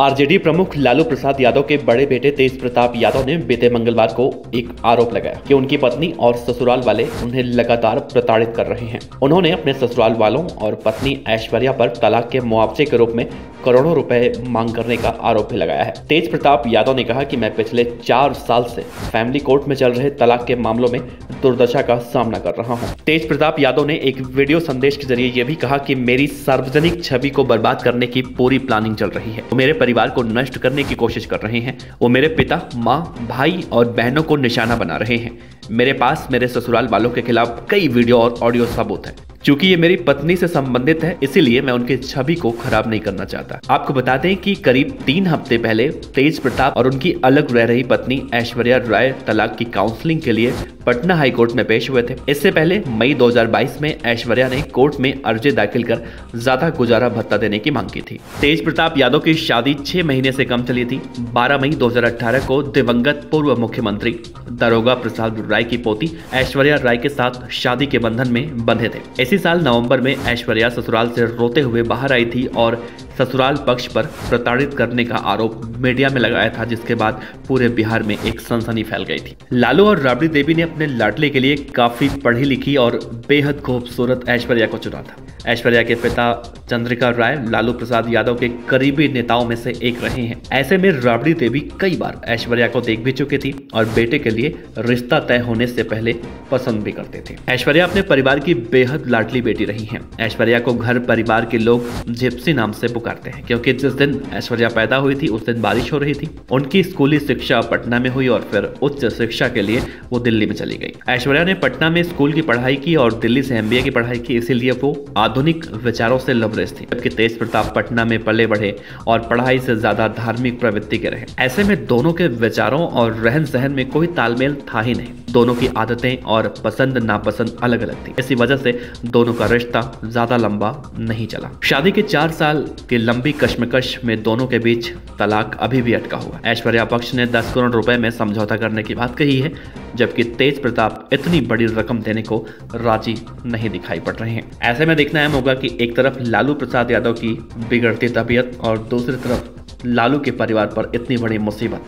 RJD प्रमुख लालू प्रसाद यादव के बड़े बेटे तेज प्रताप यादव ने बीते मंगलवार को एक आरोप लगाया कि उनकी पत्नी और ससुराल वाले उन्हें लगातार प्रताड़ित कर रहे हैं। उन्होंने अपने ससुराल वालों और पत्नी ऐश्वर्या पर तलाक के मुआवजे के रूप में करोड़ों रुपए मांग करने का आरोप भी लगाया है। तेज प्रताप यादव ने कहा कि मैं पिछले चार साल से फैमिली कोर्ट में चल रहे तलाक के मामलों में दुर्दशा का सामना कर रहा हूँ। तेज प्रताप यादव ने एक वीडियो संदेश के ज़रिए यह भी कहा कि मेरी सार्वजनिक छवि को बर्बाद करने की पूरी प्लानिंग चल रही है। वो मेरे परिवार को नष्ट करने की कोशिश कर रहे हैं। वो मेरे पिता, माँ, भाई और बहनों को निशाना बना रहे हैं। मेरे पास मेरे ससुराल वालों के खिलाफ कई वीडियो और ऑडियो सबूत है। क्योंकि ये मेरी पत्नी से संबंधित है, इसीलिए मैं उनकी छवि को खराब नहीं करना चाहता। आपको बता दें कि करीब तीन हफ़्ते पहले तेज प्रताप और उनकी अलग रह रही पत्नी ऐश्वर्या राय तलाक की काउंसलिंग के लिए पटना हाईकोर्ट में पेश हुए थे। इससे पहले मई 2022 में ऐश्वर्या ने कोर्ट में अर्जी दाखिल कर ज़्यादा गुजारा भत्ता देने की मांग की थी। तेज प्रताप यादव की शादी छह महीने से कम चली थी। 12 मई 2018 को दिवंगत पूर्व मुख्यमंत्री दारोगा प्रसाद राय की पोती ऐश्वर्या राय के साथ शादी के बंधन में बंधे थे। इसी साल नवंबर में ऐश्वर्या ससुराल से रोते हुए बाहर आई थी और ससुराल पक्ष पर प्रताड़ित करने का आरोप मीडिया में लगाया था, जिसके बाद पूरे बिहार में एक सनसनी फैल गई थी। लालू और राबड़ी देवी ने अपने लाडले के लिए काफ़ी पढ़ी लिखी और बेहद खूबसूरत ऐश्वर्या को चुना था। ऐश्वर्या के पिता चंद्रिका राय, लालू प्रसाद यादव के करीबी नेताओं में से एक रहे हैं। ऐसे में राबड़ी देवी कई बार ऐश्वर्या को देख भी चुकी थी और बेटे के लिए रिश्ता तय होने से पहले पसंद भी करते थे। ऐश्वर्या अपने परिवार की बेहद लाडली बेटी रही है। ऐश्वर्या को घर परिवार के लोग, जिप्सी नाम से पुकारते हैं, क्योंकि जिस दिन ऐश्वर्या पैदा हुई थी, उस दिन बारिश हो रही थी। उनकी स्कूली शिक्षा पटना में हुई और फिर उच्च शिक्षा के लिए वो दिल्ली में चली गई। ऐश्वर्या ने पटना में स्कूल की पढ़ाई की और दिल्ली से एमबीए की पढ़ाई की, इसीलिए वो आधुनिक विचारों से लबरेज थी, जबकि तेज प्रताप पटना में पले बढ़े और पढ़ाई से ज़्यादा धार्मिक प्रवृत्ति के रहे। ऐसे में दोनों के विचारों और रहन सहन में कोई तालमेल था ही नहीं। दोनों की आदतें और पसंद नापसंद अलग अलग थी। इसी वजह से दोनों का रिश्ता ज़्यादा लंबा नहीं चला। शादी के चार साल की लंबी कश्मकश में दोनों के बीच तलाक अभी भी अटका हुआ ऐश्वर्या पक्ष ने दस करोड़ रुपए में समझौता करने की बात कही है, जबकि तेज प्रताप इतनी बड़ी रकम देने को राज़ी नहीं दिखाई पड़ रहे हैं। ऐसे में देखना अहम होगा कि एक तरफ़ लालू प्रसाद यादव की बिगड़ती तबीयत और दूसरी तरफ़ लालू के परिवार पर इतनी बड़ी मुसीबत।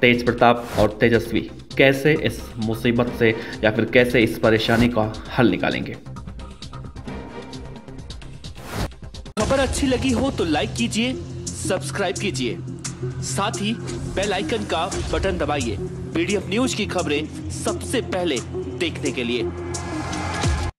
तेज प्रताप और तेजस्वी कैसे इस मुसीबत से या फिर कैसे इस परेशानी का हल निकालेंगे? खबर अच्छी लगी हो तो लाइक कीजिए सब्सक्राइब कीजिए। साथ ही बेल आइकन का बटन दबाइए। पीडीएफ न्यूज़ की खबरें सबसे पहले देखने के लिए।